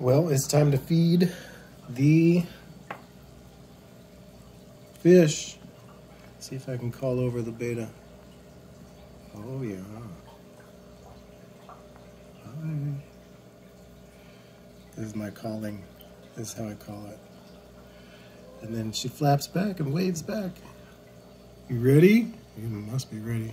Well, it's time to feed the fish. See if I can call over the beta. Oh, yeah. Hi. This is my calling. This is how I call it. And then she flaps back and waves back. You ready? You must be ready.